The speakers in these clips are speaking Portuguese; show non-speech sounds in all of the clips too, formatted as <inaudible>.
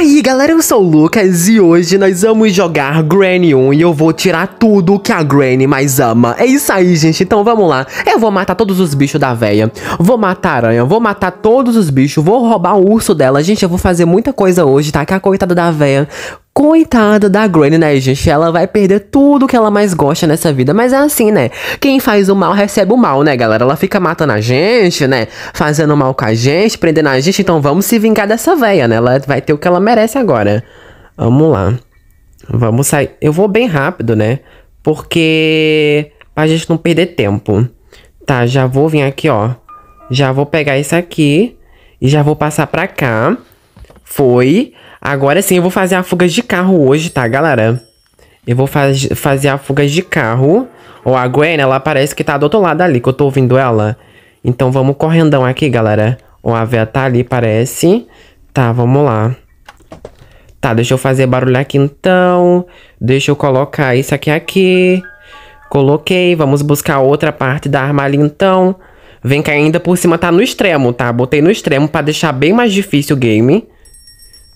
aí galera, eu sou o Lucas e hoje nós vamos jogar Granny 1 e eu vou tirar tudo que a Granny mais ama. É isso aí, gente, então vamos lá. Eu vou matar todos os bichos da véia, vou matar a aranha, vou matar todos os bichos, vou roubar o urso dela. Gente, eu vou fazer muita coisa hoje, tá? Que a coitada da véia Coitada da Granny, né, gente? Ela vai perder tudo que ela mais gosta nessa vida. Mas é assim, né? Quem faz o mal recebe o mal, né, galera? Ela fica matando a gente, né? Fazendo mal com a gente, prendendo a gente. Então vamos se vingar dessa véia, né? Ela vai ter o que ela merece agora. Vamos lá. Vamos sair. Eu vou bem rápido, né? Porque. Pra gente não perder tempo. Tá, já vou vir aqui, ó. Já vou pegar isso aqui. E já vou passar pra cá. Foi. Agora sim, eu vou fazer a fuga de carro hoje, tá, galera? Eu vou faz, fazer a fuga de carro. Ó, a Gwen, ela parece que tá do outro lado ali, que eu tô ouvindo ela. Então vamos correndão aqui, galera. Ó, a véia tá ali, parece. Tá, vamos lá. Tá, deixa eu fazer barulho aqui então. Deixa eu colocar isso aqui aqui. Coloquei, vamos buscar outra parte da arma ali então. Vem cá, ainda por cima tá no extremo, tá? Botei no extremo pra deixar bem mais difícil o game.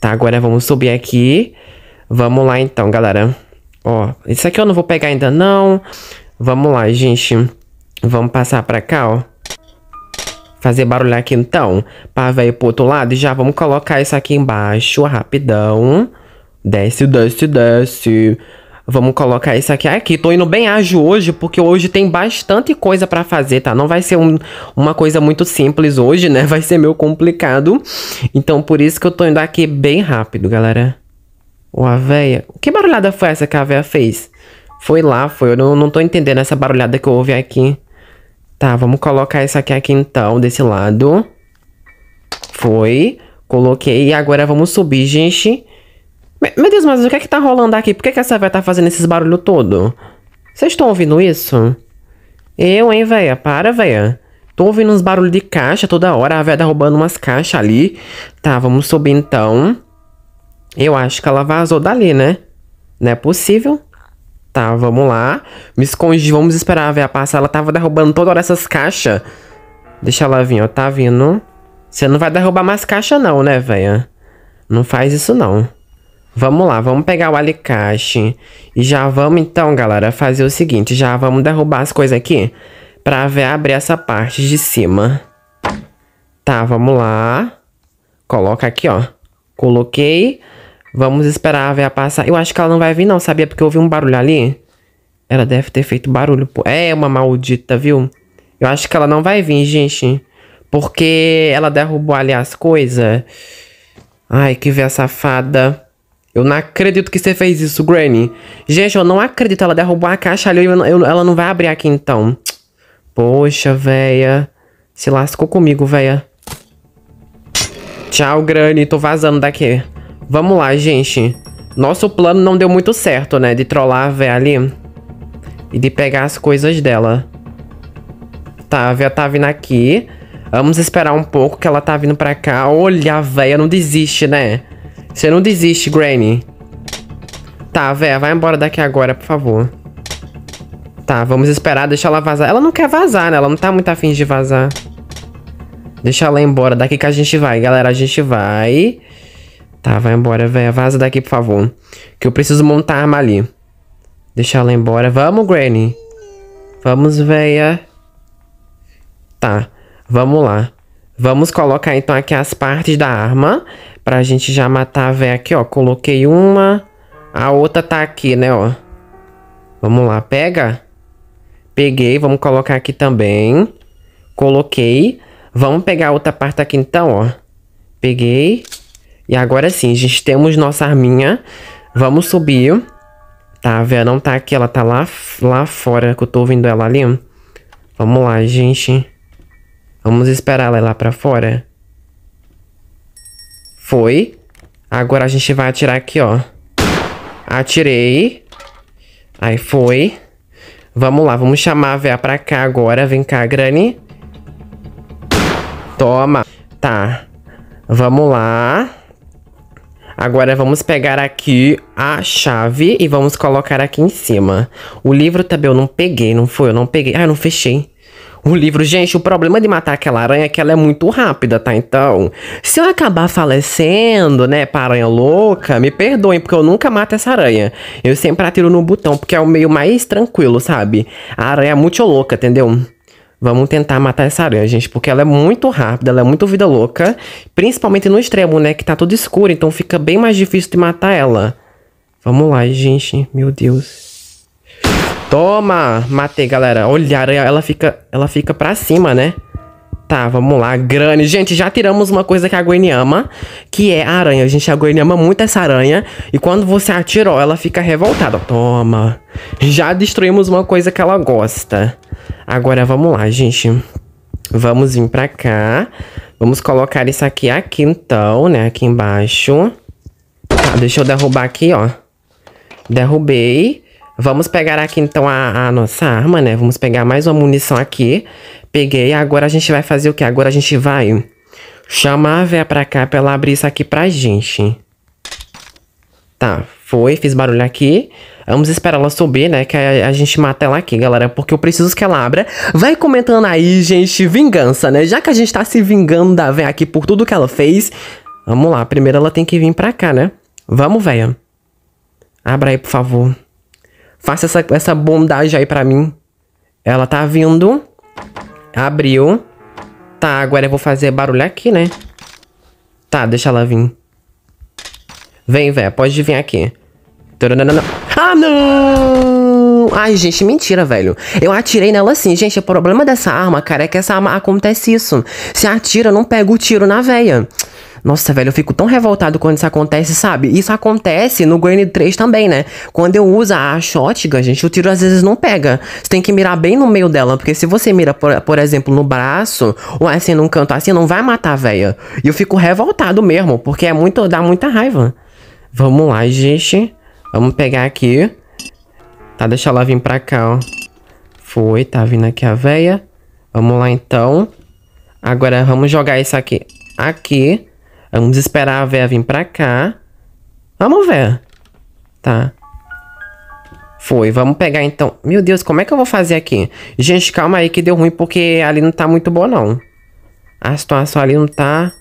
Tá, agora vamos subir aqui. Vamos lá então, galera. Ó, isso aqui eu não vou pegar ainda não. Vamos lá, gente. Vamos passar pra cá, ó. Fazer barulho aqui então. Pra ver pro outro lado. E já vamos colocar isso aqui embaixo, rapidão. Desce, desce, desce. Vamos colocar isso aqui aqui. Tô indo bem ágil hoje, porque hoje tem bastante coisa pra fazer, tá? Não vai ser um, uma coisa muito simples hoje, né? <laughs> Vai ser meio complicado. Então, por isso que eu tô indo aqui bem rápido, galera. Ó, a véia... Que barulhada foi essa que a véia fez? Foi lá, foi. Eu não, não tô entendendo essa barulhada que eu ouvi aqui. Tá, vamos colocar isso aqui, aqui então, desse lado. Foi. Coloquei. E agora vamos subir, gente. Meu Deus, mas o que é que tá rolando aqui? Por que, que essa véia tá fazendo esses barulhos todo? Vocês estão ouvindo isso? Eu, hein, véia? Para, véia. Tô ouvindo uns barulhos de caixa toda hora. A véia tá roubando umas caixas ali. Tá, vamos subir então. Eu acho que ela vazou dali, né? Não é possível. Tá, vamos lá. Me escondi, vamos esperar a véia passar. Ela tava derrubando toda hora essas caixas. Deixa ela vir, ó. Tá vindo. Você não vai derrubar mais caixa não, né, véia? Não faz isso não. Vamos lá, vamos pegar o alicate. E já vamos então, galera, fazer o seguinte. Já vamos derrubar as coisas aqui. Pra ver abrir essa parte de cima. Tá, vamos lá. Coloca aqui, ó. Coloquei. Vamos esperar a véia passar. Eu acho que ela não vai vir não, sabia? Porque eu ouvi um barulho ali. Ela deve ter feito barulho, pô. É uma maldita, viu? Eu acho que ela não vai vir, gente. Porque ela derrubou ali as coisas. Ai, que véia safada. Eu não acredito que você fez isso, Granny. Gente, eu não acredito. Ela derrubou a caixa ali. Eu, ela não vai abrir aqui, então. Poxa, véia. Se lascou comigo, véia. Tchau, Granny. Tô vazando daqui. Vamos lá, gente. Nosso plano não deu muito certo, né? De trollar a véia ali. E de pegar as coisas dela. Tá, a véia tá vindo aqui. Vamos esperar um pouco que ela tá vindo pra cá. Olha, a véia não desiste, né? Você não desiste, Granny. Tá, véia, vai embora daqui agora, por favor. Tá, vamos esperar, deixa ela vazar. Ela não quer vazar, né? Ela não tá muito afim de vazar. Deixa ela ir embora. Daqui que a gente vai, galera. A gente vai. Tá, vai embora, véia. Vaza daqui, por favor. Que eu preciso montar a arma ali. Deixa ela ir embora. Vamos, Granny. Vamos, véia. Tá, vamos lá. Vamos colocar, então, aqui as partes da arma. Pra gente já matar a véia aqui, ó. Coloquei uma. A outra tá aqui, né, ó. Vamos lá, pega. Peguei, vamos colocar aqui também. Coloquei. Vamos pegar a outra parte aqui então, ó. Peguei. E agora sim, gente, temos nossa arminha. Vamos subir. Tá, a não tá aqui, ela tá lá, lá fora, que eu tô ouvindo ela ali. Vamos lá, gente. Vamos esperar ela ir lá pra fora. Foi. Agora a gente vai atirar aqui, ó. Atirei. Aí foi. Vamos lá, vamos chamar a véia pra cá agora. Vem cá, Granny. Toma. Tá. Vamos lá. Agora vamos pegar aqui a chave e vamos colocar aqui em cima. O livro também eu não peguei, não foi? Eu não peguei. Ah, eu não fechei. O livro. Gente, o problema de matar aquela aranha é que ela é muito rápida, tá? Então, se eu acabar falecendo, né, pra aranha louca, me perdoem, porque eu nunca mato essa aranha. Eu sempre atiro no botão, porque é o meio mais tranquilo, sabe? A aranha é muito louca, entendeu? Vamos tentar matar essa aranha, gente, porque ela é muito rápida, ela é muito vida louca. Principalmente no extremo, né, que tá tudo escuro, então fica bem mais difícil de matar ela. Vamos lá, gente. Meu Deus. Toma! Matei, galera. Olha, a aranha, ela fica, ela fica pra cima, né? Tá, vamos lá. Grane. Gente, já tiramos uma coisa que a Gwen ama, que é a aranha. Gente, a Gwen ama muito essa aranha. E quando você atira, ó, ela fica revoltada. Toma. Já destruímos uma coisa que ela gosta. Agora, vamos lá, gente. Vamos vir pra cá. Vamos colocar isso aqui aqui, então, né? Aqui embaixo. Tá, deixa eu derrubar aqui, ó. Derrubei. Vamos pegar aqui então a, a, nossa arma, né? Vamos pegar mais uma munição aqui. Peguei, agora a gente vai fazer o que? Agora a gente vai chamar a véia pra cá pra ela abrir isso aqui pra gente. Tá, foi, fiz barulho aqui. Vamos esperar ela subir, né? Que a, a, gente mata ela aqui, galera. Porque eu preciso que ela abra. Vai comentando aí, gente, vingança, né? Já que a gente tá se vingando da véia aqui por tudo que ela fez. Vamos lá, primeiro ela tem que vir pra cá, né? Vamos, véia. Abra aí, por favor. Faça essa, essa bondagem aí pra mim. Ela tá vindo. Abriu. Tá, agora eu vou fazer barulho aqui, né? Tá, deixa ela vir. Vem, velho. Pode vir aqui. Ah, não! Ai, gente, mentira, velho. Eu atirei nela assim. Gente, o problema dessa arma, cara, é que essa arma acontece isso. Se atira, não pega o tiro na veia. Nossa, velho, eu fico tão revoltado quando isso acontece, sabe? Isso acontece no Granny 3 também, né? Quando eu uso a shotgun, gente, o tiro às vezes não pega. Você tem que mirar bem no meio dela, porque se você mira, por, por exemplo, no braço, ou assim, num canto assim, não vai matar véia. E eu fico revoltado mesmo, porque é muito, dá muita raiva. Vamos lá, gente. Vamos pegar aqui. Tá, deixa ela vir pra cá, ó. Foi, tá vindo aqui a véia. Vamos lá, então. Agora, vamos jogar isso aqui aqui. Vamos esperar a véia vir pra cá. Vamos ver. Tá. Foi, vamos pegar então. Meu Deus, como é que eu vou fazer aqui? Gente, calma aí que deu ruim porque ali não tá muito boa não. A situação ali não tá...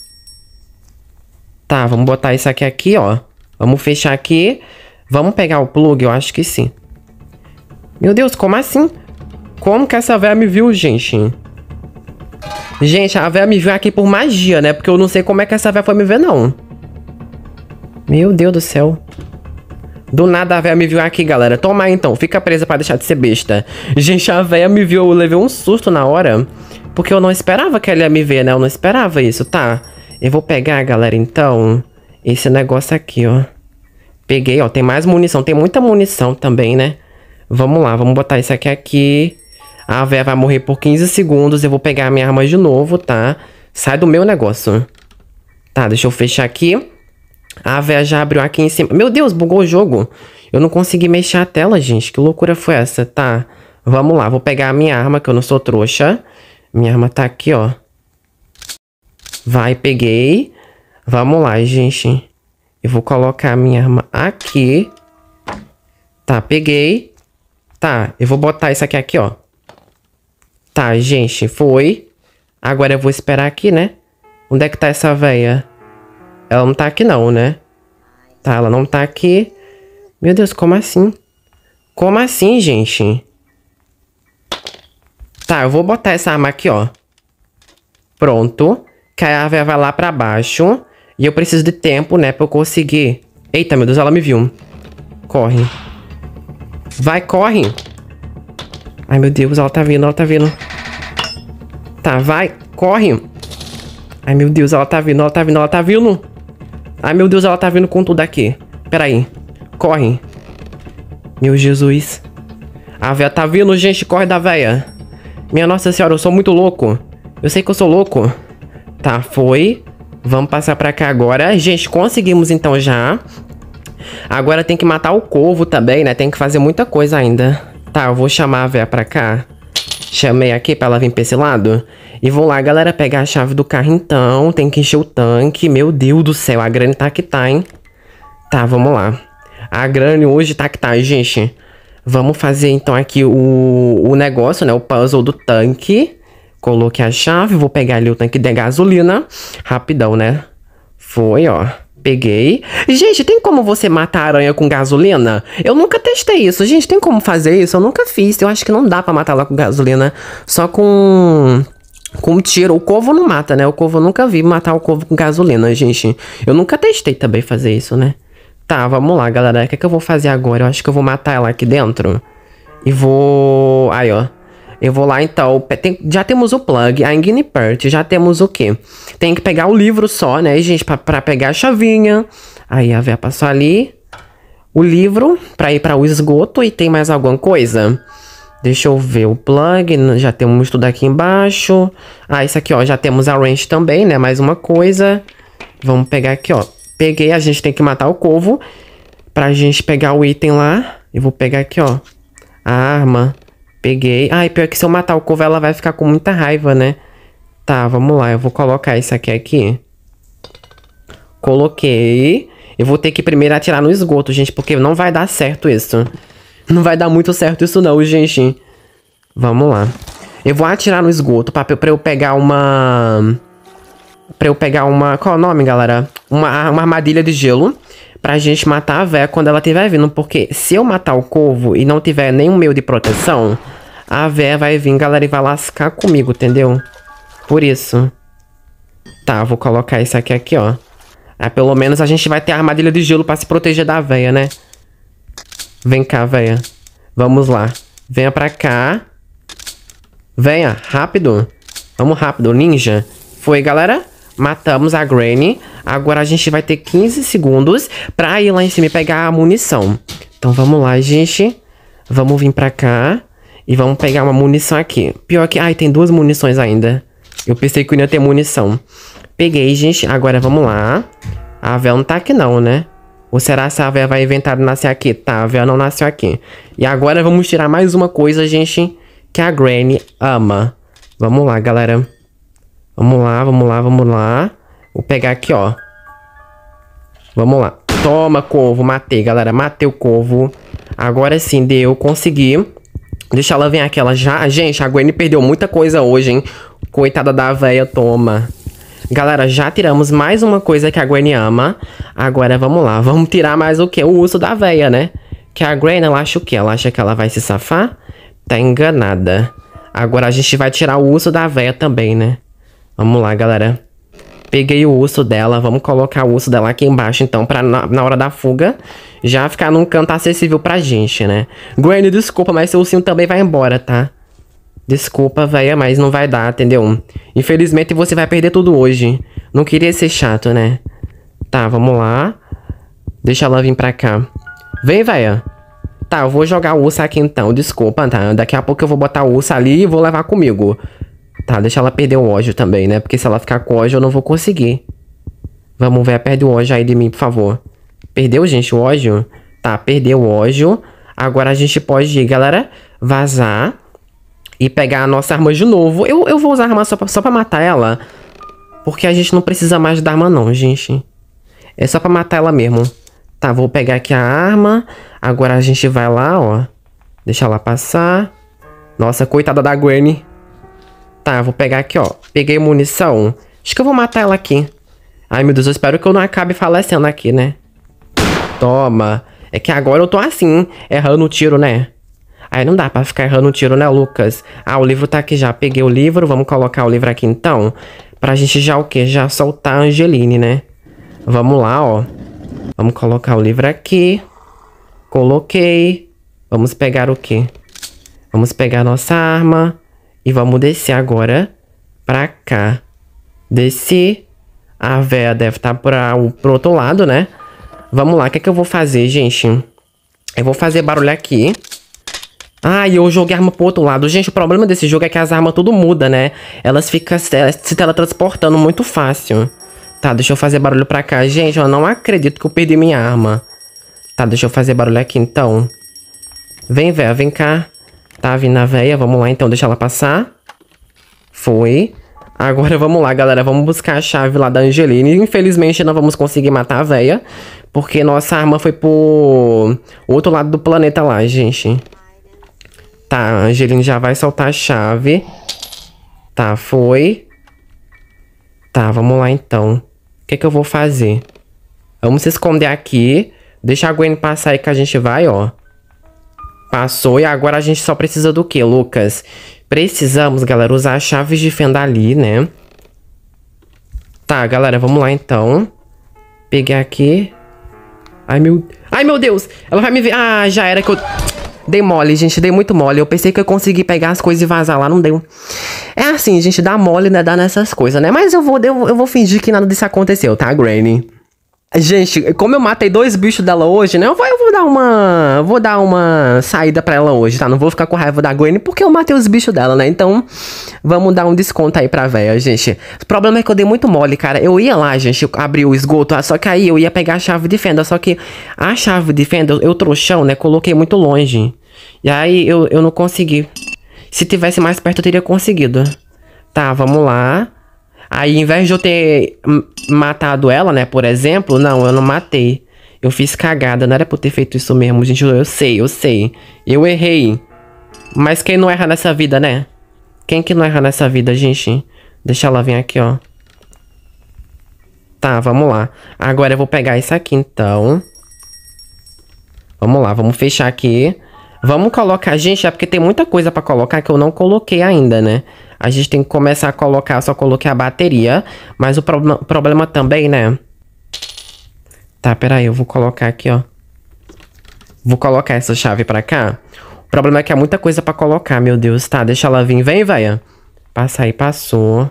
Tá, vamos botar isso aqui aqui, ó. Vamos fechar aqui. Vamos pegar o plug? Eu acho que sim. Meu Deus, como assim? Como que essa véia me viu, gente? Gente, a véia me viu aqui por magia, né? Porque eu não sei como é que essa véia foi me ver, não. Meu Deus do céu. Do nada a véia me viu aqui, galera. Toma então. Fica presa pra deixar de ser besta. Gente, a véia me viu. Eu levei um susto na hora. Porque eu não esperava que ela ia me ver, né? Eu não esperava isso, tá? Eu vou pegar, galera, então, esse negócio aqui, ó. Peguei, ó. Tem mais munição. Tem muita munição também, né? Vamos lá. Vamos botar isso aqui aqui. A véia vai morrer por 15 segundos. Eu vou pegar minha arma de novo, tá? Sai do meu negócio. Tá, deixa eu fechar aqui. A véia já abriu aqui em cima. Meu Deus, bugou o jogo. Eu não consegui mexer a tela, gente. Que loucura foi essa? Tá, vamos lá. Vou pegar a minha arma, que eu não sou trouxa. Minha arma tá aqui, ó. Vai, peguei. Vamos lá, gente. Eu vou colocar a minha arma aqui. Tá, peguei. Tá, eu vou botar isso aqui, aqui, ó. Tá, gente, foi. Agora eu vou esperar aqui, né? Onde é que tá essa véia? Ela não tá aqui não, né? Tá, ela não tá aqui. Meu Deus, como assim? Como assim, gente? Tá, eu vou botar essa arma aqui, ó. Pronto. Que a véia vai lá pra baixo. E eu preciso de tempo, né, pra eu conseguir... Eita, meu Deus, ela me viu. Corre. Vai, corre. Ai, meu Deus, ela tá vindo, ela tá vindo. Tá, vai, corre. Ai, meu Deus, ela tá vindo, ela tá vindo, ela tá vindo. Ai, meu Deus, ela tá vindo com tudo aqui. Pera aí. Corre. Meu Jesus. A véia tá vindo, gente, corre da véia. Minha Nossa Senhora, eu sou muito louco. Eu sei que eu sou louco. Tá, foi. Vamos passar pra cá agora. Gente, conseguimos então já. Agora tem que matar o corvo também, né? Tem que fazer muita coisa ainda. Tá, eu vou chamar a véia pra cá. Chamei aqui pra ela vir pra esse lado. E vou lá, galera, pegar a chave do carro então. Tem que encher o tanque. Meu Deus do céu, a Granny tá que tá, hein? Tá, vamos lá. A Granny hoje tá que tá, gente. Vamos fazer então aqui o, o negócio, né? O puzzle do tanque. Coloquei a chave, vou pegar ali o tanque de gasolina. Rapidão, né? Foi, ó. Peguei. Gente, tem como você matar aranha com gasolina? Eu nunca testei isso. Gente, tem como fazer isso? Eu nunca fiz. Eu acho que não dá pra matar ela com gasolina. Só com... Com tiro. O corvo não mata, né? O corvo eu nunca vi matar o corvo com gasolina, gente. Eu nunca testei também fazer isso, né? Tá, vamos lá, galera. O que, é que eu vou fazer agora? Eu acho que eu vou matar ela aqui dentro. E vou... Aí, ó. Eu vou lá então, tem, já temos o plug, a Ignipert, já temos o quê? Tem que pegar o livro só, né, gente, pra, pra pegar a chavinha. Aí a véia passou ali, o livro pra ir para o esgoto e tem mais alguma coisa? Deixa eu ver o plug, já temos tudo aqui embaixo. Ah, isso aqui, ó, já temos a wrench também, né, mais uma coisa. Vamos pegar aqui, ó. Peguei, a gente tem que matar o corvo pra gente pegar o item lá. Eu vou pegar aqui, ó, a arma. Peguei. Ai, pior que se eu matar o couve, ela vai ficar com muita raiva, né? Tá, vamos lá. Eu vou colocar isso aqui aqui. Coloquei. Eu vou ter que primeiro atirar no esgoto, gente, porque não vai dar certo isso. Não vai dar muito certo isso não, gente. Vamos lá. Eu vou atirar no esgoto pra, pra eu pegar uma... Pra eu pegar uma... Qual é o nome, galera? Uma, uma armadilha de gelo pra gente matar a véia quando ela estiver vindo. Porque se eu matar o corvo e não tiver nenhum meio de proteção, a véia vai vir, galera, e vai lascar comigo, entendeu? Por isso. Tá, vou colocar isso aqui, aqui, ó. Aí, pelo menos a gente vai ter a armadilha de gelo pra se proteger da véia, né? Vem cá, véia. Vamos lá. Venha pra cá. Venha, rápido. Vamos rápido, ninja. Foi, galera? Matamos a Granny. Agora a gente vai ter 15 segundos pra ir lá em cima e pegar a munição. Então vamos lá, gente. Vamos vir pra cá. E vamos pegar uma munição aqui. Pior que... Ai, tem duas munições ainda. Eu pensei que eu ia ter munição. Peguei, gente. Agora vamos lá. A Vel não tá aqui não, né? Ou será que a Vel vai inventar de nascer aqui? Tá, a Vel não nasceu aqui. E agora vamos tirar mais uma coisa, gente. Que a Granny ama. Vamos lá, galera. Vamos lá, vamos lá, vamos lá. Vou pegar aqui, ó. Vamos lá. Toma, corvo. Matei, galera. Matei o corvo. Agora sim, deu. Consegui. Deixa ela vir aqui. Ela já... Gente, a Gwen perdeu muita coisa hoje, hein? Coitada da véia. Toma. Galera, já tiramos mais uma coisa que a Gwen ama. Agora, vamos lá. Vamos tirar mais o quê? O urso da véia, né? Que a Gwen, ela acha o quê? Ela acha que ela vai se safar? Tá enganada. Agora a gente vai tirar o urso da véia também, né? Vamos lá, galera. Peguei o urso dela, vamos colocar o urso dela aqui embaixo, então, pra na, na, hora da fuga já ficar num canto acessível pra gente, né? Granny, desculpa, mas seu ursinho também vai embora, tá? Desculpa, véia, mas não vai dar, entendeu? Infelizmente você vai perder tudo hoje. Não queria ser chato, né? Tá, vamos lá. Deixa ela vir pra cá. Vem, véia. Tá, eu vou jogar o urso aqui então, desculpa, tá? Daqui a pouco eu vou botar o urso ali e vou levar comigo. Tá, deixa ela perder o ódio também, né? Porque se ela ficar com ódio, eu não vou conseguir. Vamos ver, perde o ódio aí de mim, por favor. Perdeu, gente, o ódio? Tá, perdeu o ódio. Agora a gente pode galera, vazar e pegar a nossa arma de novo. Eu, eu vou usar a arma só pra, só pra matar ela. Porque a gente não precisa mais da arma não, gente. É só pra matar ela mesmo. Tá, vou pegar aqui a arma. Agora a gente vai lá, ó. Deixa ela passar. Nossa, coitada da Granny. Tá, vou pegar aqui, ó. Peguei munição. Acho que eu vou matar ela aqui. Ai, meu Deus, eu espero que eu não acabe falecendo aqui, né? Toma. É que agora eu tô assim, errando o tiro, né? Aí não dá pra ficar errando o tiro, né, Lucas? Ah, o livro tá aqui já. Peguei o livro, vamos colocar o livro aqui então. Pra gente já o quê? Já soltar a Angeline, né? Vamos lá, ó. Vamos colocar o livro aqui. Coloquei. Vamos pegar o quê? Vamos pegar nossa arma. E vamos descer agora pra cá. Descer. A véia deve estar tá pro outro lado, né? Vamos lá, o que é que eu vou fazer, gente? Eu vou fazer barulho aqui. Ah, e eu joguei arma pro outro lado. Gente, o problema desse jogo é que as armas tudo muda, né? Elas ficam se teletransportando muito fácil. Tá, deixa eu fazer barulho pra cá. Gente, eu não acredito que eu perdi minha arma. Tá, deixa eu fazer barulho aqui, então. Vem, véia, vem cá. Tá vindo a véia, vamos lá então, deixa ela passar. Foi. Agora <laughs> vamos lá, galera, vamos buscar a chave lá da Angeline. Infelizmente não vamos conseguir matar a véia, porque nossa arma foi pro outro lado do planeta lá, gente. Tá, a Angeline já vai soltar a chave. Tá, foi. Tá, vamos lá então. O que que eu vou fazer? Vamos se esconder aqui. Deixa a Gwen passar aí que a gente vai, ó. Passou e agora a gente só precisa do que, Lucas? Precisamos, galera, usar as chaves de fenda ali, né? Tá, galera, vamos lá então. Pegar aqui. Ai, meu... Ai, meu Deus! Ela vai me ver... Ah, já era que eu... Dei mole, gente, dei muito mole. Eu pensei que eu consegui pegar as coisas e vazar lá, não deu. É assim, gente, dá mole, né? Dá nessas coisas, né? Mas eu vou, eu, eu vou fingir que nada disso aconteceu, tá, Granny? Gente, como eu matei dois bichos dela hoje, né? Eu vou, eu vou dar uma. Vou dar uma saída pra ela hoje, tá? Não vou ficar com raiva da Gwen porque eu matei os bichos dela, né? Então, vamos dar um desconto aí pra véia, gente. O problema é que eu dei muito mole, cara. Eu ia lá, gente, abrir o esgoto, só que aí eu ia pegar a chave de fenda. Só que a chave de fenda, eu trouxão, né? Coloquei muito longe. E aí eu, eu não consegui. Se tivesse mais perto, eu teria conseguido. Tá, vamos lá. Aí, em vez de eu ter matado ela, né, por exemplo, não, eu não matei. Eu fiz cagada, não era pra eu ter feito isso mesmo, gente. Eu sei, eu sei. Eu errei. Mas quem não erra nessa vida, né? Quem que não erra nessa vida, gente? Deixa ela vir aqui, ó. Tá, vamos lá. Agora eu vou pegar isso aqui, então. Vamos lá, vamos fechar aqui. Vamos colocar, gente, é porque tem muita coisa pra colocar que eu não coloquei ainda, né? A gente tem que começar a colocar, só coloquei a bateria. Mas o pro problema também, né? Tá, peraí, eu vou colocar aqui, ó. Vou colocar essa chave pra cá. O problema é que é muita coisa pra colocar, meu Deus. Tá, deixa ela vir. Vem, véia. Passa aí, passou.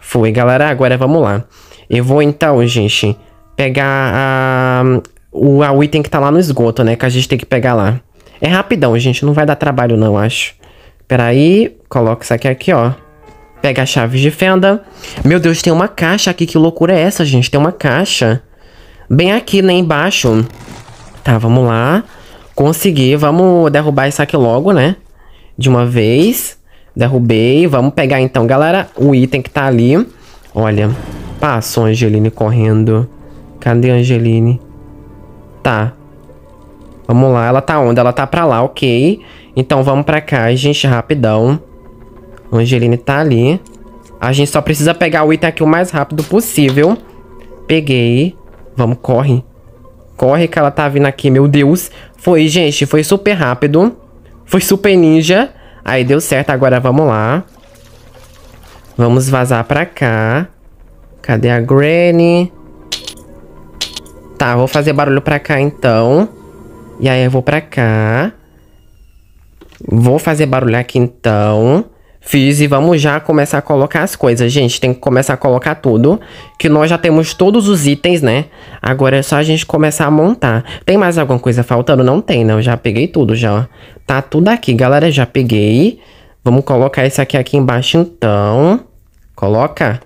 Foi, galera. Agora vamos lá. Eu vou, então, gente, pegar a, o, a item que tá lá no esgoto, né? Que a gente tem que pegar lá. É rapidão, gente. Não vai dar trabalho, não, acho. Peraí. Coloca isso aqui, aqui, ó. Pega a chave de fenda. Meu Deus, tem uma caixa aqui. Que loucura é essa, gente? Tem uma caixa. Bem aqui, né? Embaixo. Tá, vamos lá. Consegui. Vamos derrubar isso aqui logo, né? De uma vez. Derrubei. Vamos pegar, então, galera, o item que tá ali. Olha. Passou a Angeline correndo. Cadê a Angeline? Tá. Vamos lá, ela tá onde? Ela tá pra lá, ok. Então vamos pra cá, gente, rapidão. A Angeline tá ali. A gente só precisa pegar o item aqui o mais rápido possível. Peguei. Vamos, corre. Corre que ela tá vindo aqui, meu Deus. Foi, gente, foi super rápido. Foi super ninja. Aí deu certo, agora vamos lá. Vamos vazar pra cá. Cadê a Granny? Tá, vou fazer barulho pra cá então. E aí eu vou pra cá. Vou fazer barulho aqui então. Fiz e vamos já começar a colocar as coisas. Gente, tem que começar a colocar tudo. Que nós já temos todos os itens, né? Agora é só a gente começar a montar. Tem mais alguma coisa faltando? Não tem, não. Já peguei tudo, já. Tá tudo aqui, galera. Já peguei. Vamos colocar esse aqui aqui embaixo, então. Coloca.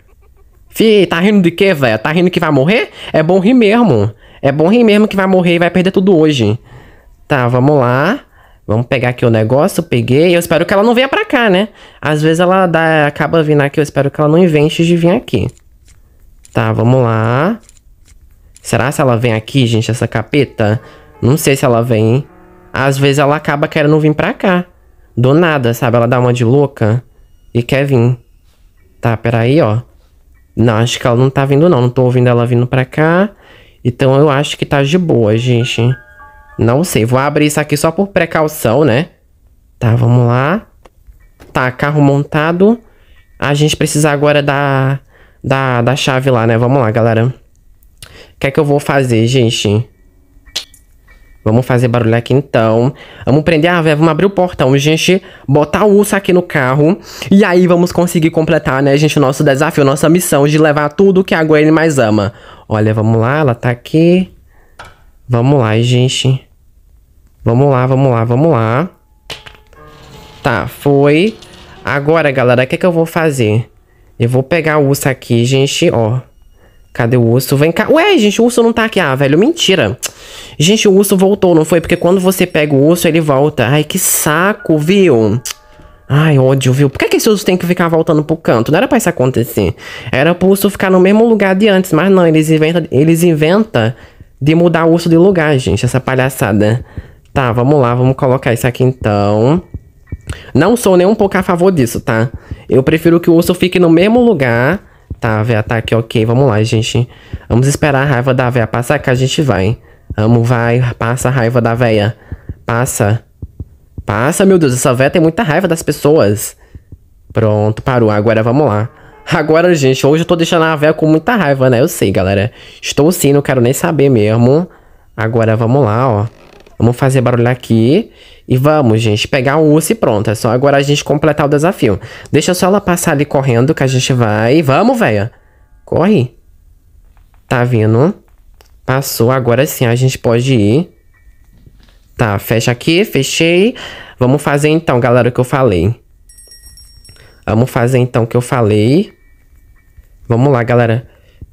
Fih, tá rindo de quê, velho? Tá rindo que vai morrer? É bom rir mesmo. É bom rir mesmo que vai morrer e vai perder tudo hoje. Tá, vamos lá. Vamos pegar aqui o negócio, peguei. Eu espero que ela não venha pra cá, né? Às vezes ela dá, acaba vindo aqui, eu espero que ela não invente de vir aqui. Tá, vamos lá. Será se ela vem aqui, gente, essa capeta? Não sei se ela vem? Às vezes ela acaba querendo vir pra cá. Do nada, sabe? Ela dá uma de louca e quer vir. Tá, peraí, ó. Não, acho que ela não tá vindo, não. Não tô ouvindo ela vindo pra cá. Então eu acho que tá de boa, gente. Não sei, vou abrir isso aqui só por precaução, né? Tá, vamos lá. Tá, carro montado. A gente precisa agora da, da, da chave lá, né? Vamos lá, galera. O que é que eu vou fazer, gente? Vamos fazer barulho aqui então. Vamos prender a véia, vamos abrir o portão, gente. Botar o urso aqui no carro. E aí vamos conseguir completar, né, gente, o nosso desafio, nossa missão de levar tudo que a Gwen mais ama. Olha, vamos lá, ela tá aqui. Vamos lá, gente. Vamos lá, vamos lá, vamos lá. Tá, foi. Agora, galera, o que, que eu vou fazer? Eu vou pegar o urso aqui, gente, ó. Cadê o urso? Vem cá. Ué, gente, o urso não tá aqui. Ah, velho, mentira. Gente, o urso voltou, não foi? Porque quando você pega o urso, ele volta. Ai, que saco, viu? Ai, ódio, viu? Por que, que esse urso tem que ficar voltando pro canto? Não era pra isso acontecer. Era pro urso ficar no mesmo lugar de antes. Mas não, eles inventam, eles inventam de mudar o urso de lugar, gente. Essa palhaçada. Tá, vamos lá, vamos colocar isso aqui então. Não sou nem um pouco a favor disso, tá? Eu prefiro que o urso fique no mesmo lugar. Tá, a véia tá aqui, ok. Vamos lá, gente. Vamos esperar a raiva da véia passar que a gente vai. Vamos, vai. Passa a raiva da véia. Passa. Passa, meu Deus. Essa véia tem muita raiva das pessoas. Pronto, parou. Agora vamos lá. Agora, gente, hoje eu tô deixando a véia com muita raiva, né? Eu sei, galera. Estou sim, não quero nem saber mesmo. Agora vamos lá, ó. Vamos fazer barulho aqui. E vamos, gente, pegar um urso e pronto. É só agora a gente completar o desafio. Deixa só ela passar ali correndo que a gente vai. Vamos, velho. Corre. Tá vindo. Passou. Agora sim a gente pode ir. Tá, fecha aqui. Fechei. Vamos fazer então, galera, o que eu falei. Vamos fazer então o que eu falei. Vamos lá, galera.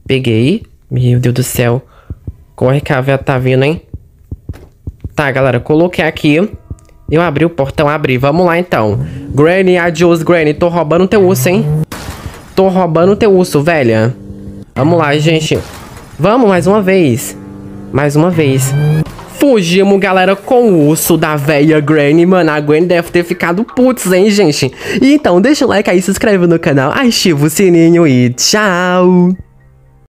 Peguei. Meu Deus do céu. Corre que a véia tá vindo, hein? Tá, galera, coloquei aqui. Eu abri o portão, abri. Vamos lá, então. Granny, adios, Granny. Tô roubando teu urso, hein? Tô roubando teu urso, velha. Vamos lá, gente. Vamos, mais uma vez. Mais uma vez. Fugimos, galera, com o urso da velha Granny. Mano, a Granny deve ter ficado putz, hein, gente? Então, deixa o like aí, se inscreve no canal, ativa o sininho e tchau!